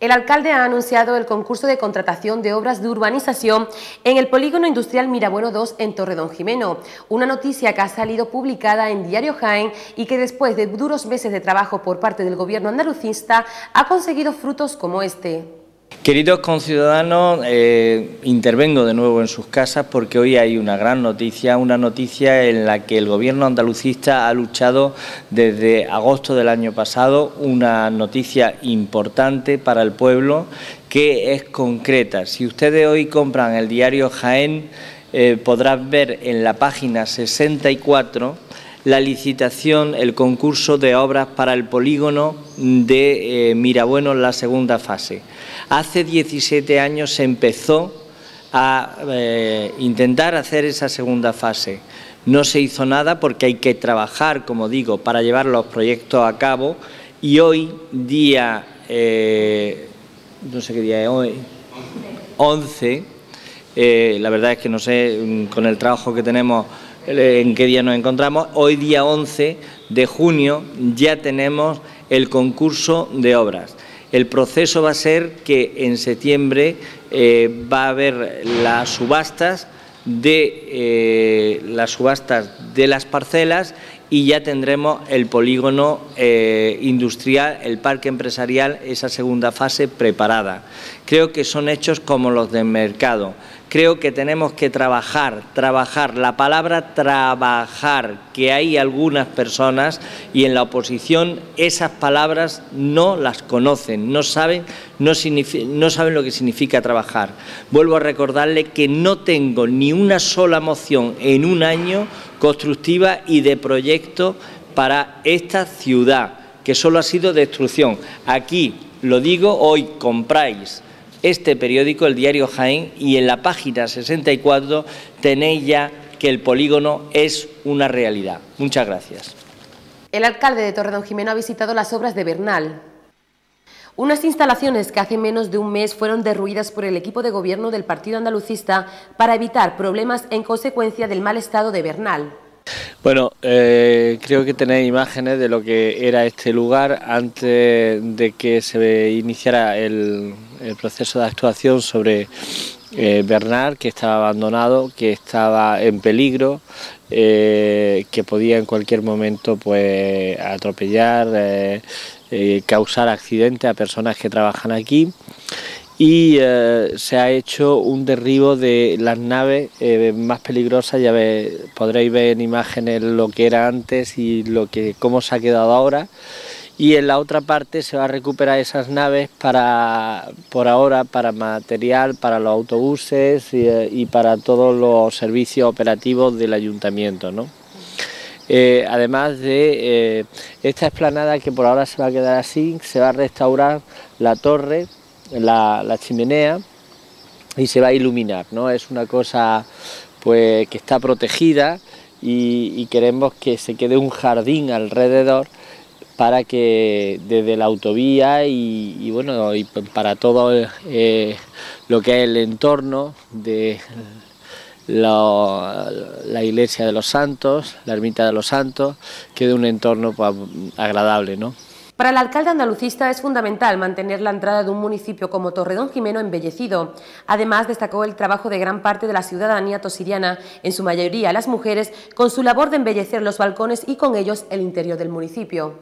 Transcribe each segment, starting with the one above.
El alcalde ha anunciado el concurso de contratación de obras de urbanización en el polígono industrial Mirabueno 2 en Torredón Jimeno, una noticia que ha salido publicada en Diario Jaén y que después de duros meses de trabajo por parte del gobierno andalucista ha conseguido frutos como este. Queridos conciudadanos, eh, intervengo de nuevo en sus casas porque hoy hay una gran noticia, una noticia en la que el gobierno andalucista ha luchado desde agosto del año pasado, una noticia importante para el pueblo que es concreta. Si ustedes hoy compran el diario Jaén, eh, podrán ver en la página 64 la licitación, el concurso de obras para el polígono de eh, Mirabueno en la segunda fase. Hace 17 años se empezó a eh, intentar hacer esa segunda fase. No se hizo nada porque hay que trabajar, como digo, para llevar los proyectos a cabo y hoy, día, eh, no sé qué día es hoy, 11, la verdad es que no sé, mm, con el trabajo que tenemos en qué día nos encontramos. Hoy día 11 de junio ya tenemos el concurso de obras. El proceso va a ser que en septiembre eh, va a haber las subastas de eh, las subastas de las parcelas y ya tendremos el polígono eh, industrial, el parque empresarial, esa segunda fase preparada. Creo que son hechos como los del mercado. Creo que tenemos que trabajar, trabajar, la palabra trabajar, que hay algunas personas y en la oposición esas palabras no las conocen, no saben, no, saben lo que significa trabajar. Vuelvo a recordarle que no tengo ni una sola moción en un año constructiva y de proyecto para esta ciudad, que solo ha sido destrucción. Aquí, lo digo, hoy compráis este periódico, el diario Jaén, y en la página 64 tenéis ya que el polígono es una realidad. Muchas gracias. El alcalde de Torredón Jimeno ha visitado las obras de Bernal. Unas instalaciones que hace menos de un mes fueron derruidas por el equipo de gobierno del Partido Andalucista para evitar problemas en consecuencia del mal estado de Bernal. Bueno, eh, creo que tenéis imágenes de lo que era este lugar antes de que se iniciara el, proceso de actuación sobre eh, Bernal, que estaba abandonado, que estaba en peligro, eh, que podía en cualquier momento pues atropellar, causar accidentes a personas que trabajan aquí. Y eh, se ha hecho un derribo de las naves eh, más peligrosas, ya podréis ver en imágenes lo que era antes y lo que cómo se ha quedado ahora y en la otra parte se va a recuperar esas naves para por ahora para material para los autobuses y, eh, para todos los servicios operativos del ayuntamiento ¿no? además de esta explanada que por ahora se va a quedar así, se va a restaurar la torre la, chimenea y se va a iluminar, ¿no? Es una cosa pues que está protegida y, queremos que se quede un jardín alrededor para que desde la autovía y, bueno y para todo eh, lo que es el entorno de la, iglesia de los santos, la ermita de los santos, quede un entorno pues, agradable, ¿no? Para el alcalde andalucista es fundamental mantener la entrada de un municipio como Torredón Jimeno embellecido. Además, destacó el trabajo de gran parte de la ciudadanía tosiriana, en su mayoría las mujeres, con su labor de embellecer los balcones y con ellos el interior del municipio.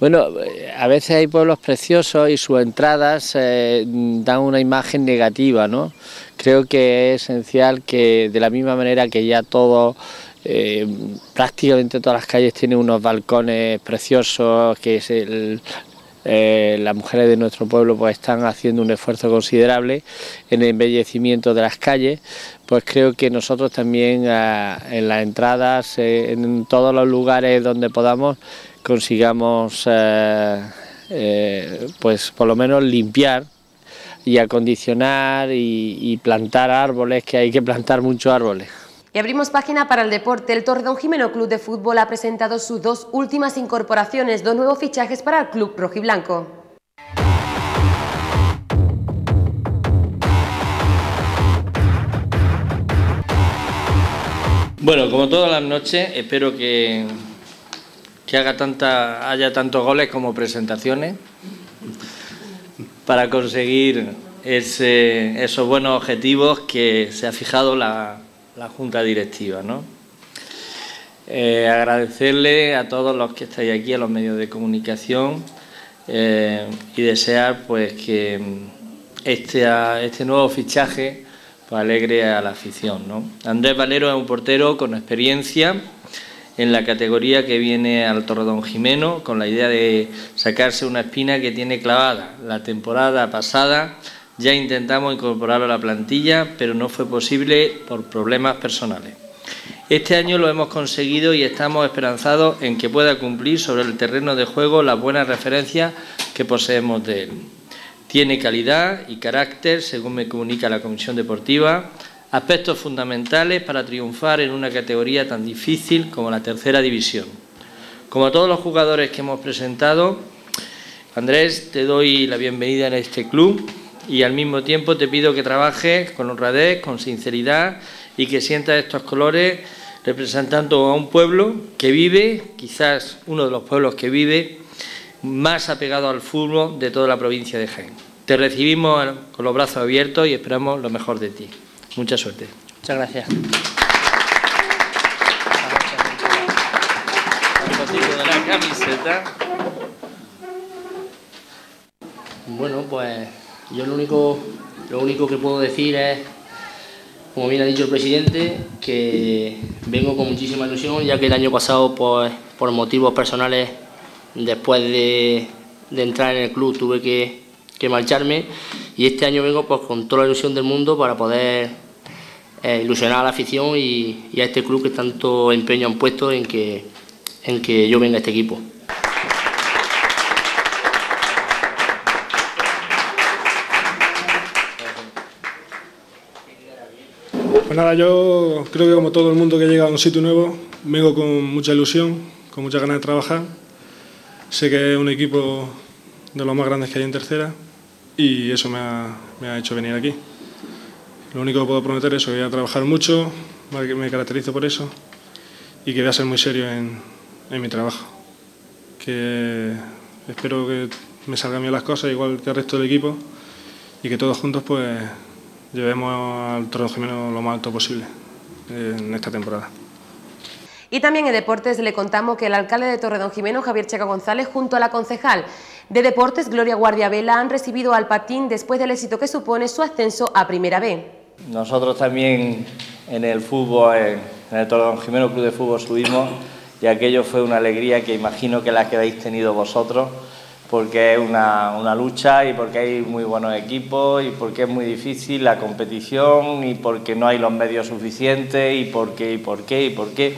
Bueno, eh, a veces hay pueblos preciosos y sus entradas eh, dan una imagen negativa, ¿no? Creo que es esencial que de la misma manera que ya todo eh, prácticamente todas las calles tienen unos balcones preciosos, que eh, las mujeres de nuestro pueblo pues están haciendo un esfuerzo considerable en el embellecimiento de las calles, pues creo que nosotros también ah, en las entradas, eh, en todos los lugares donde podamos, consigamos pues por lo menos limpiar y acondicionar y plantar árboles, que hay que plantar muchos árboles. Y abrimos página para el deporte. El Torredón Jimeno Club de Fútbol ha presentado sus dos últimas incorporaciones, dos nuevos fichajes para el club rojiblanco. Bueno, como todas las noches, espero que, que haga tanta, haya tantos goles como presentaciones. para conseguir esos buenos objetivos que se ha fijado la, Junta Directiva. ¿no? Eh, agradecerle a todos los que estáis aquí, a los medios de comunicación eh, y desear pues que este, este nuevo fichaje pues, alegre a la afición. Andrés Valero es un portero con experiencia en la categoría que viene al Torredón Jimeno, con la idea de sacarse una espina que tiene clavada. La temporada pasada ya intentamos incorporarlo a la plantilla, pero no fue posible por problemas personales. Este año lo hemos conseguido y estamos esperanzados en que pueda cumplir sobre el terreno de juego las buenas referencias que poseemos de él. Tiene calidad y carácter, según me comunica la Comisión Deportiva, aspectos fundamentales para triunfar en una categoría tan difícil como la tercera división. Como todos los jugadores que hemos presentado, Andrés, te doy la bienvenida en este club y al mismo tiempo te pido que trabajes con honradez, con sinceridad y que sientas estos colores representando a un pueblo que vive, quizás uno de los pueblos que vive más apegado al fútbol de toda la provincia de Jaén. Te recibimos con los brazos abiertos y esperamos lo mejor de ti. Mucha suerte. Muchas gracias. Bueno, pues yo lo único, lo único que puedo decir es, como bien ha dicho el presidente, que vengo con muchísima ilusión, ya que el año pasado, pues, por motivos personales, después de, entrar en el club, tuve que, marcharme y este año vengo pues, con toda la ilusión del mundo para poder eh, ilusionar a la afición y, y, a este club que tanto empeño han puesto en que, en que yo venga a este equipo. Pues nada, yo creo que como todo el mundo que llega a un sitio nuevo, vengo con mucha ilusión, con muchas ganas de trabajar. Sé que es un equipo de los más grandes que hay en tercera y eso me ha, hecho venir aquí. Lo único que puedo prometer es que voy a trabajar mucho, me caracterizo por eso y que voy a ser muy serio en, en mi trabajo. Que espero que me salgan bien las cosas, igual que el resto del equipo, y que todos juntos pues llevemos al Torrejimeno lo más alto posible en esta temporada. Y también en Deportes le contamos que el alcalde de Torredón Jimeno, Javier Checa González, junto a la concejal de Deportes, Gloria Guardia Vela, han recibido al patín después del éxito que supone su ascenso a Primera B. Nosotros también en el fútbol, en el Torredón Jimeno Club de Fútbol subimos y aquello fue una alegría que imagino que la que habéis tenido vosotros porque es una, lucha y porque hay muy buenos equipos y porque es muy difícil la competición y porque no hay los medios suficientes y porque, y por qué, y por qué.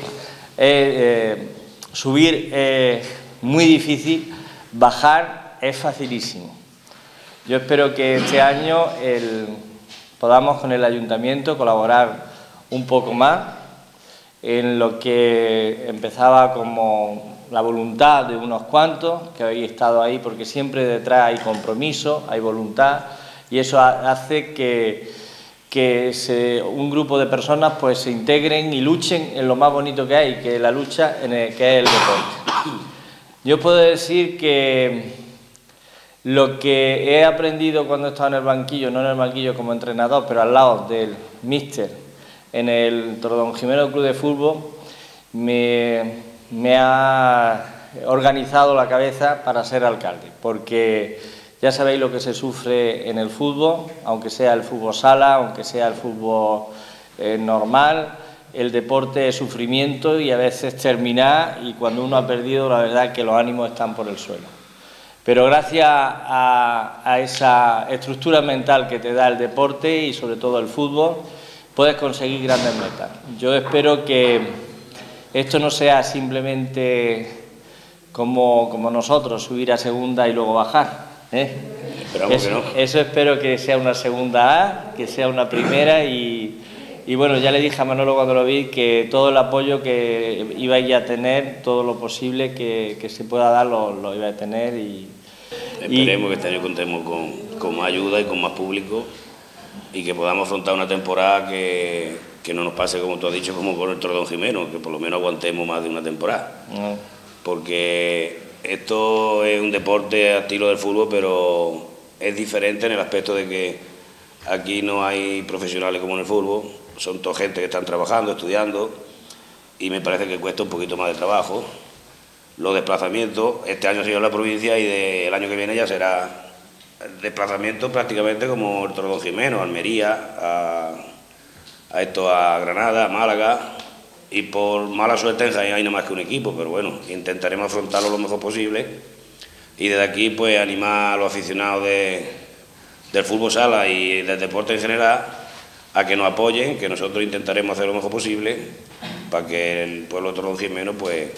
Eh, subir es muy difícil, bajar es facilísimo. Yo espero que este año podamos con el ayuntamiento colaborar un poco más en lo que empezaba como la voluntad de unos cuantos que habéis estado ahí, porque siempre detrás hay compromiso, hay voluntad, y eso hace que, que un grupo de personas pues se integren y luchen en lo más bonito que hay, que es la lucha, en el, que es el deporte. Yo puedo decir que lo que he aprendido cuando he estado en el banquillo, no en el banquillo como entrenador, pero al lado del míster en el Tordón Jimeno Club de Fútbol, me, me ha organizado la cabeza para ser alcalde, porque ya sabéis lo que se sufre en el fútbol, aunque sea el fútbol sala, aunque sea el fútbol eh, normal, el deporte es sufrimiento y a veces termina y cuando uno ha perdido la verdad es que los ánimos están por el suelo. Pero gracias a esa estructura mental que te da el deporte y sobre todo el fútbol, puedes conseguir grandes metas. Yo espero que esto no sea simplemente como, como nosotros, subir a segunda y luego bajar. ¿eh? Esperamos eso, que no. Eso espero que sea una segunda A, que sea una primera y, y bueno, ya le dije a Manolo cuando lo vi que todo el apoyo que ibais a tener, todo lo posible que, que se pueda dar, lo, lo iba a tener y... Esperemos que este año contemos con, con más ayuda y con más público y que podamos afrontar una temporada que, que no nos pase, como tú has dicho, como con el Don Jimeno, que por lo menos aguantemos más de una temporada. Porque esto es un deporte a estilo del fútbol, pero es diferente en el aspecto de que aquí no hay profesionales como en el fútbol, son toda gente que están trabajando, estudiando, y me parece que cuesta un poquito más de trabajo. Los desplazamientos, este año se en la provincia y el año que viene ya será desplazamiento prácticamente como el Tordón Jimeno, Almería, a, a, esto a Granada, a Málaga, y por mala suerte en Jaén hay no más que un equipo, pero bueno, intentaremos afrontarlo lo mejor posible y desde aquí pues animar a los aficionados del fútbol sala y del deporte en general a que nos apoyen, que nosotros intentaremos hacer lo mejor posible para que el pueblo de Torrón Jimeno pues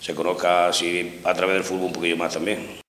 se conozca así a través del fútbol un poquillo más también.